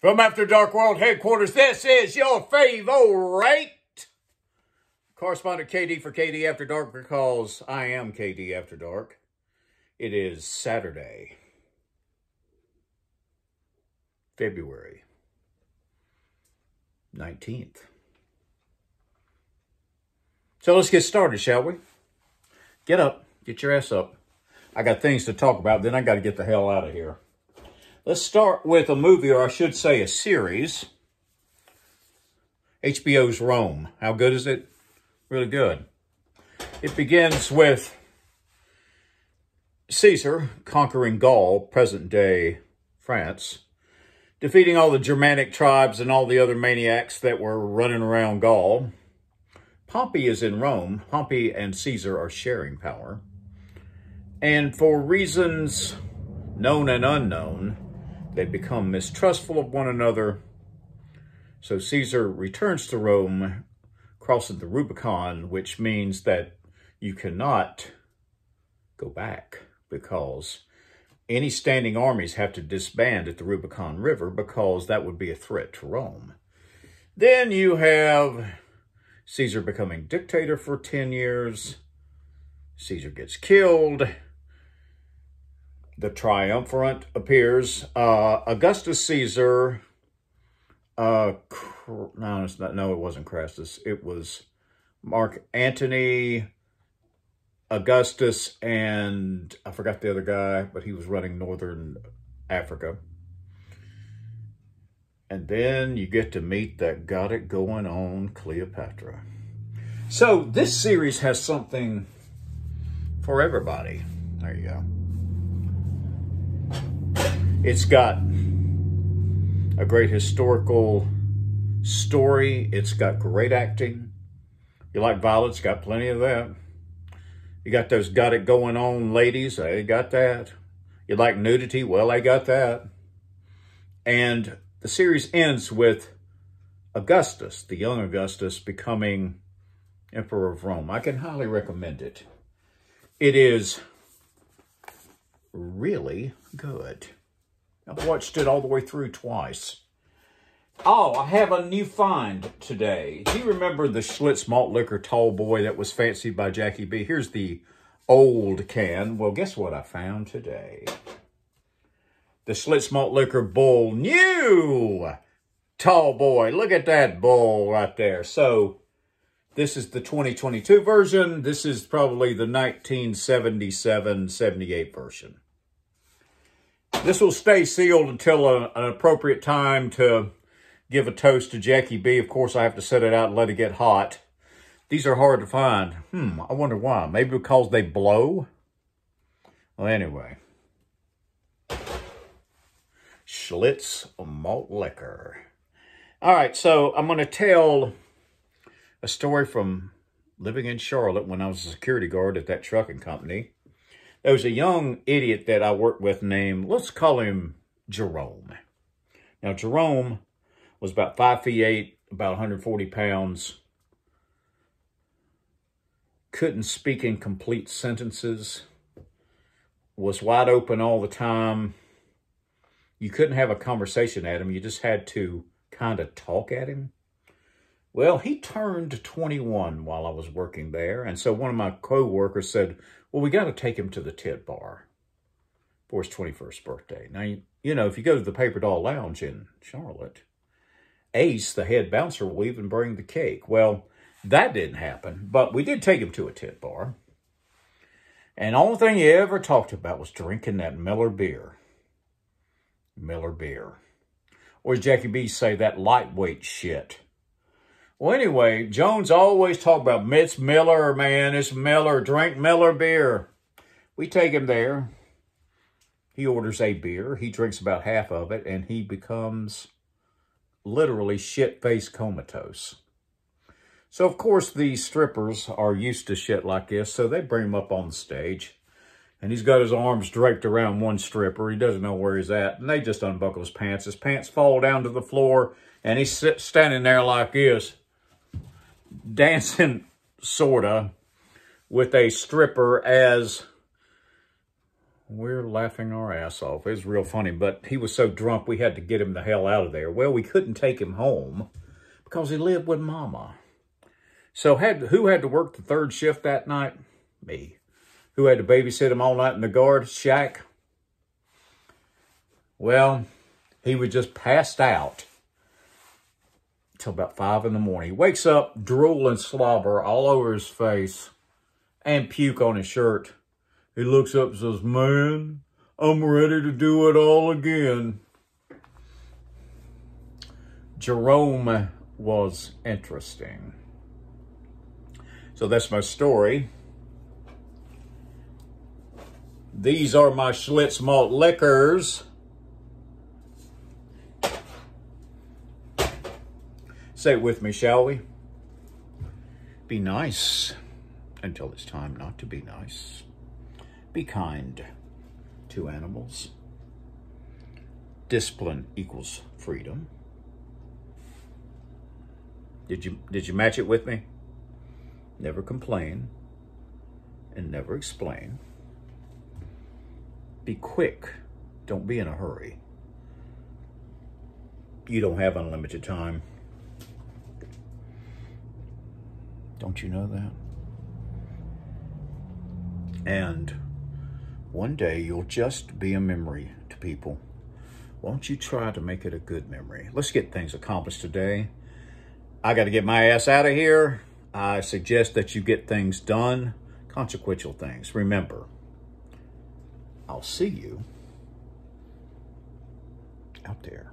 From After Dark World headquarters, this is your favorite correspondent KD for KD After Dark because I am KD After Dark. It is Saturday, February 19th. So let's get started, shall we? Get up, get your ass up. I got things to talk about, then I got to get the hell out of here. Let's start with a movie, or I should say a series. HBO's Rome. How good is it? Really good. It begins with Caesar conquering Gaul, present day France, defeating all the Germanic tribes and all the other maniacs that were running around Gaul. Pompey is in Rome. Pompey and Caesar are sharing power. And for reasons known and unknown, they become mistrustful of one another. So Caesar returns to Rome, crossing the Rubicon, which means that you cannot go back because any standing armies have to disband at the Rubicon River because that would be a threat to Rome. Then you have Caesar becoming dictator for 10 years. Caesar gets killed the triumvirate appears. Uh, Augustus Caesar, uh, no, it's not, no, it wasn't Crassus. It was Mark Antony, Augustus, and I forgot the other guy, but he was running Northern Africa. And then you get to meet that got it going on Cleopatra. So this series has something for everybody. There you go. It's got a great historical story. It's got great acting. You like violence, got plenty of that. You got those got it going on ladies, they got that. You like nudity, well, they got that. And the series ends with Augustus, the young Augustus, becoming Emperor of Rome. I can highly recommend it. It is really good. I've watched it all the way through twice. Oh, I have a new find today. Do you remember the Schlitz malt liquor tall boy that was fancied by Jackie B? Here's the old can. Well, guess what I found today? The Schlitz malt liquor bull new tall boy. Look at that bull right there. So this is the 2022 version. This is probably the 1977-78 version. This will stay sealed until a, an appropriate time to give a toast to Jackie B. Of course, I have to set it out and let it get hot. These are hard to find. Hmm, I wonder why. Maybe because they blow? Well, anyway. Schlitz malt liquor. All right, so I'm going to tell a story from living in Charlotte when I was a security guard at that trucking company. There was a young idiot that I worked with named, let's call him Jerome. Now, Jerome was about five feet eight, about 140 pounds, couldn't speak in complete sentences, was wide open all the time. You couldn't have a conversation at him. You just had to kind of talk at him. Well, he turned 21 while I was working there. And so one of my co-workers said, well, we got to take him to the tit bar for his 21st birthday. Now, you, know, if you go to the Paper Doll Lounge in Charlotte, Ace, the head bouncer, will even bring the cake. Well, that didn't happen, but we did take him to a tit bar. And the only thing he ever talked about was drinking that Miller beer. Miller beer. Or as Jackie B say, that lightweight shit. Well, anyway, Jones always talked about it's Miller, man. It's Miller. Drink Miller beer. We take him there. He orders a beer. He drinks about half of it, and he becomes literally shit-faced comatose. So, of course, these strippers are used to shit like this, so they bring him up on the stage. And he's got his arms draped around one stripper. He doesn't know where he's at. And they just unbuckle his pants. His pants fall down to the floor, and he's standing there like this dancing, sorta, with a stripper as We're laughing our ass off. It was real funny, but he was so drunk we had to get him the hell out of there. Well, we couldn't take him home because he lived with Mama. So had who had to work the third shift that night? Me. Who had to babysit him all night in the guard shack? Well, he was just passed out till about five in the morning. He wakes up, drool and slobber all over his face and puke on his shirt. He looks up and says, Man, I'm ready to do it all again. Jerome was interesting. So that's my story. These are my Schlitz malt liquors. Say it with me, shall we? Be nice until it's time not to be nice. Be kind to animals. Discipline equals freedom. Did you did you match it with me? Never complain and never explain. Be quick. Don't be in a hurry. You don't have unlimited time. Don't you know that? And one day you'll just be a memory to people. Won't you try to make it a good memory? Let's get things accomplished today. I got to get my ass out of here. I suggest that you get things done, consequential things. Remember, I'll see you out there.